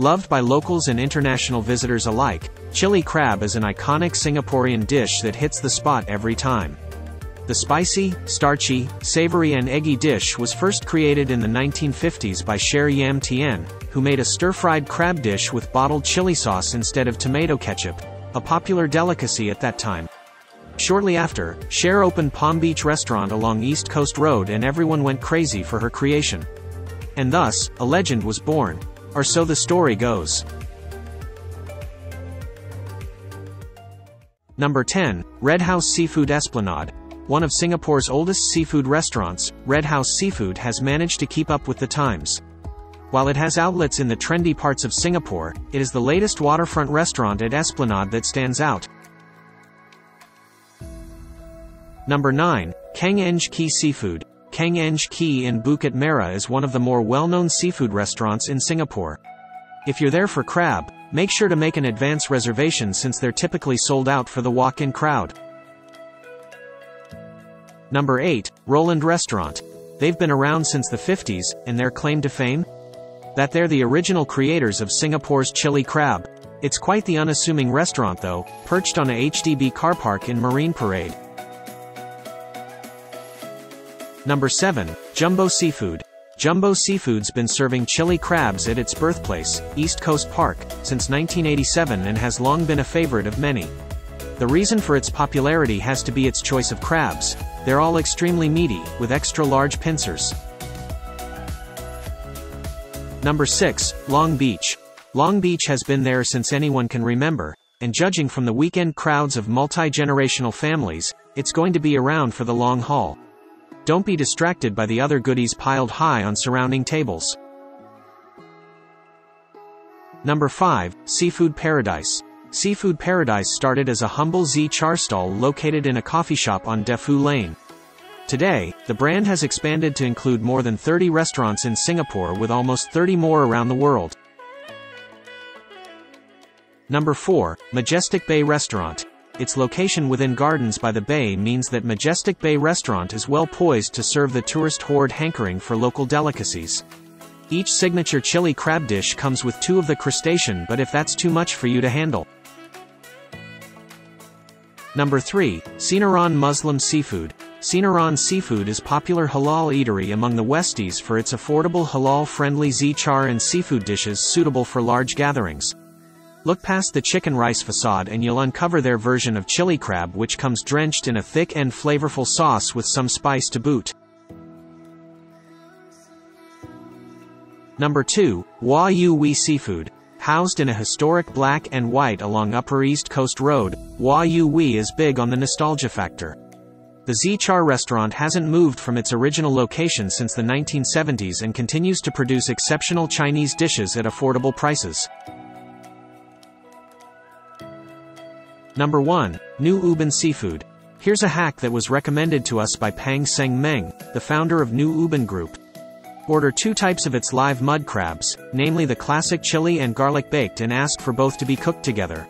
Loved by locals and international visitors alike, chili crab is an iconic Singaporean dish that hits the spot every time. The spicy, starchy, savory and eggy dish was first created in the 1950s by Cher Yam Tian, who made a stir-fried crab dish with bottled chili sauce instead of tomato ketchup, a popular delicacy at that time. Shortly after, Cher opened Palm Beach restaurant along East Coast Road and everyone went crazy for her creation. And thus, a legend was born. Or so the story goes. Number 10, Red House Seafood Esplanade. One of Singapore's oldest seafood restaurants, Red House Seafood has managed to keep up with the times. While it has outlets in the trendy parts of Singapore, it is the latest waterfront restaurant at Esplanade that stands out. Number 9, Keng Eng Kee Seafood. Keng Eng Kee in Bukit Merah is one of the more well-known seafood restaurants in Singapore. If you're there for crab, make sure to make an advance reservation since they're typically sold out for the walk-in crowd. Number 8, Roland Restaurant. They've been around since the 50s, and their claim to fame? That they're the original creators of Singapore's chili crab. It's quite the unassuming restaurant though, perched on a HDB car park in Marine Parade. Number 7, Jumbo Seafood. Jumbo Seafood's been serving chili crabs at its birthplace, East Coast Park, since 1987 and has long been a favorite of many. The reason for its popularity has to be its choice of crabs, they're all extremely meaty, with extra large pincers. Number 6, Long Beach. Long Beach has been there since anyone can remember, and judging from the weekend crowds of multi-generational families, it's going to be around for the long haul. Don't be distracted by the other goodies piled high on surrounding tables. Number 5, Seafood Paradise. Seafood Paradise started as a humble Zi char stall located in a coffee shop on Defu Lane. Today, the brand has expanded to include more than 30 restaurants in Singapore with almost 30 more around the world. Number 4, Majestic Bay Restaurant. Its location within gardens by the bay means that Majestic Bay Restaurant is well poised to serve the tourist horde hankering for local delicacies. Each signature chili crab dish comes with two of the crustacean but if that's too much for you to handle. Number 3, Sinaran Muslim Seafood. Sinaran Seafood is popular halal eatery among the Westies for its affordable halal-friendly zichar and seafood dishes suitable for large gatherings. Look past the chicken rice facade and you'll uncover their version of chili crab which comes drenched in a thick and flavorful sauce with some spice to boot. Number 2, Hua Yu Wee Seafood. Housed in a historic black and white along Upper East Coast Road, Hua Yu Wee is big on the nostalgia factor. The Zichar restaurant hasn't moved from its original location since the 1970s and continues to produce exceptional Chinese dishes at affordable prices. Number 1. New Ubin Seafood. Here's a hack that was recommended to us by Pang Seng Meng, the founder of New Ubin Group. Order two types of its live mud crabs, namely the classic chili and garlic baked and ask for both to be cooked together.